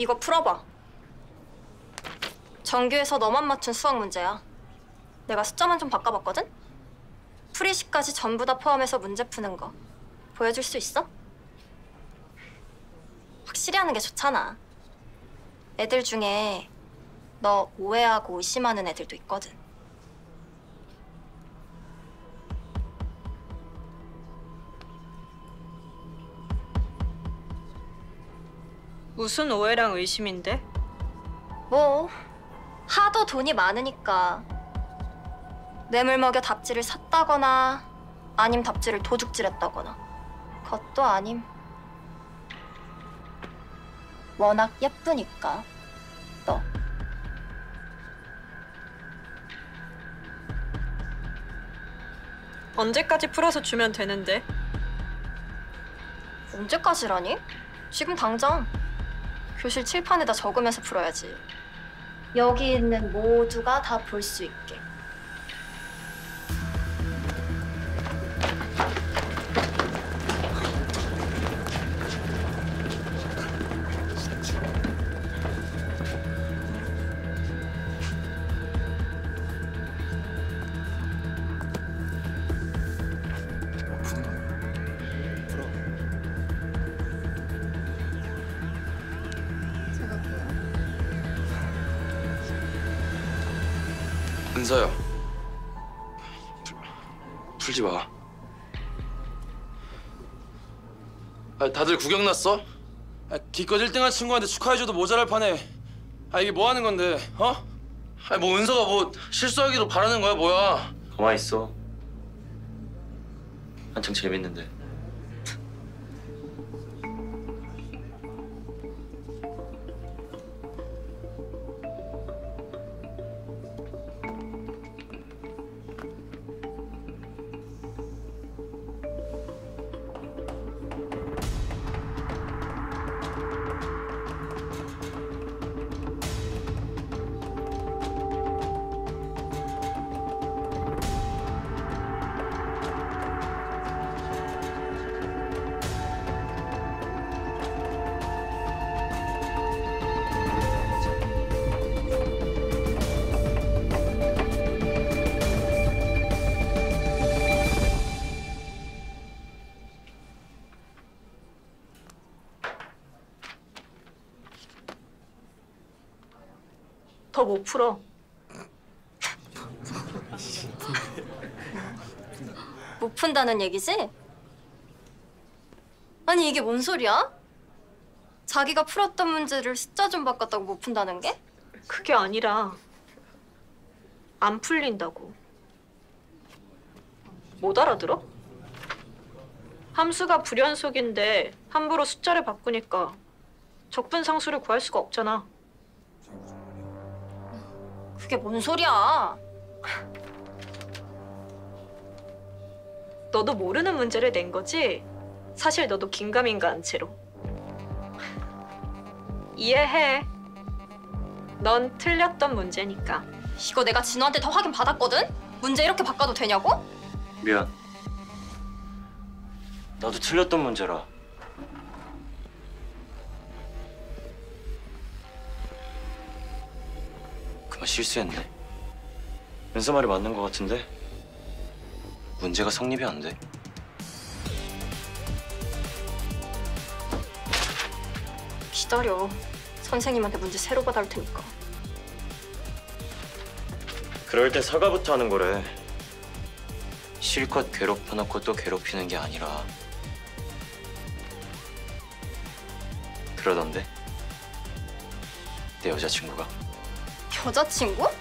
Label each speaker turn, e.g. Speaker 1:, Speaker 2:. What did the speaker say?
Speaker 1: 이거 풀어봐. 정규에서 너만 맞춘 수학 문제야. 내가 숫자만 좀 바꿔봤거든? 프리시까지 전부 다 포함해서 문제 푸는 거 보여줄 수 있어? 확실히 하는 게 좋잖아. 애들 중에 너 오해하고 의심하는 애들도 있거든.
Speaker 2: 무슨 오해랑 의심인데?
Speaker 1: 뭐 하도 돈이 많으니까 뇌물 먹여 답지를 샀다거나 아님 답지를 도둑질했다거나 그것도 아님 워낙 예쁘니까 너
Speaker 2: 언제까지 풀어서 주면 되는데?
Speaker 1: 언제까지라니? 지금 당장 교실 칠판에다 적으면서 풀어야지. 여기 있는 모두가 다 볼 수 있게
Speaker 3: 은서야. 풀, 풀지 마. 아, 다들 구경 났어? 아, 기껏 1등한 친구한테 축하해줘도 모자랄 판에 아 이게 뭐 하는 건데, 어? 아, 뭐 은서가 뭐 실수하기도 바라는 거야, 뭐야?
Speaker 4: 가만히 있어. 한창 재밌는데.
Speaker 2: 더 못 풀어.
Speaker 1: 못 푼다는 얘기지? 아니 이게 뭔 소리야? 자기가 풀었던 문제를 숫자 좀 바꿨다고 못 푼다는 게?
Speaker 2: 그게 아니라 안 풀린다고. 못 알아들어? 함수가 불연속인데 함부로 숫자를 바꾸니까 적분 상수를 구할 수가 없잖아.
Speaker 1: 그게 뭔 소리야?
Speaker 2: 너도 모르는 문제를 낸 거지? 사실 너도 긴가민가한 채로. 이해해. 넌 틀렸던 문제니까.
Speaker 1: 이거 내가 진호한테 다 확인 받았거든? 문제 이렇게 바꿔도 되냐고?
Speaker 4: 미안. 나도 틀렸던 문제라. 그만 실수했네. 은서 말이 맞는 것 같은데 문제가 성립이 안 돼.
Speaker 1: 기다려. 선생님한테 문제 새로 받아올 테니까.
Speaker 4: 그럴 때 사과부터 하는 거래. 실컷 괴롭혀놓고 또 괴롭히는 게 아니라. 그러던데? 내 여자친구가.
Speaker 1: 여자친구?